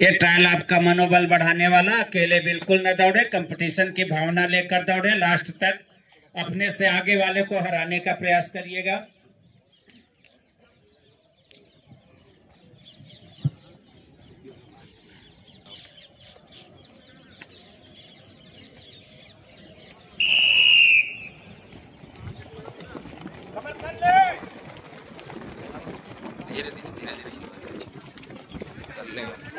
ये ट्रायल आपका मनोबल बढ़ाने वाला, अकेले बिल्कुल न दौड़े कंपटीशन की भावना लेकर दौड़े लास्ट तक अपने से आगे वाले को हराने का प्रयास करिएगा। धीरे धीरे धीरे धीरे कर लेगा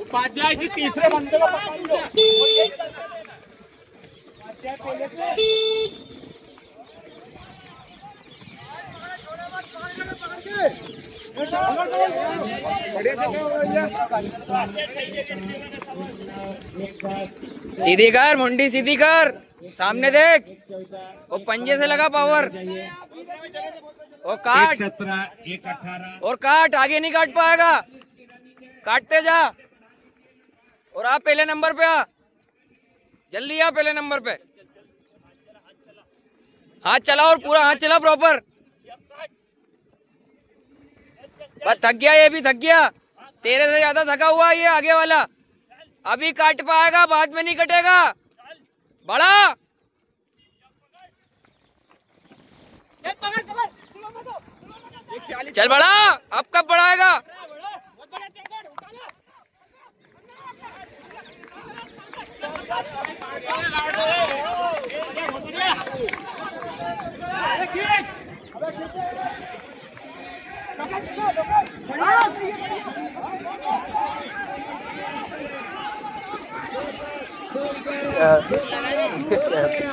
उपाध्याय जी तीसरे बंदे को पकड़ लो। उपाध्याय पहले पे सीधी कर मुंडी सीधी कर। सामने देख। वो पंजे से लगा पावर वो एक काट सत्रह एक अठारह। और काट आगे नहीं काट पाएगा। काटते जा। और आप पहले नंबर पे आ। जल्दी आ पहले नंबर पे। हाथ चला और पूरा हाथ चला प्रॉपर बस थक गया ये भी थक गया। तेरे से ज़्यादा थका हुआ ये आगे वाला। अभी काट पाएगा बाद में नहीं कटेगा। बड़ा। चल बड़ा अब कब बढ़ाएगा?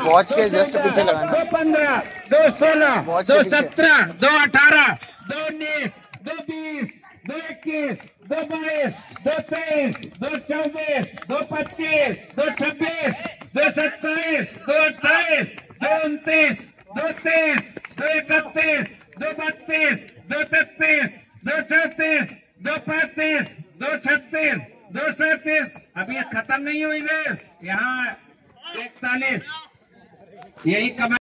वॉच के जस्ट पीछे लगाना। दो पंद्रह दो सोलह दो सत्रह दो अठारह दो उन्नीस दो बीस दो इक्कीस दो बाईस दो तेईस दो चौबीस दो पच्चीस दो छब्बीस दो सत्ताईस दो अट्ठाईस दो उनतीस दो तीस दो इकतीस दो बत्तीस दो तैतीस दो चौतीस दो पैंतीस दो सैतीस अभी खत्म नहीं हुई बेस यहाँ इकतालीस। यही कमा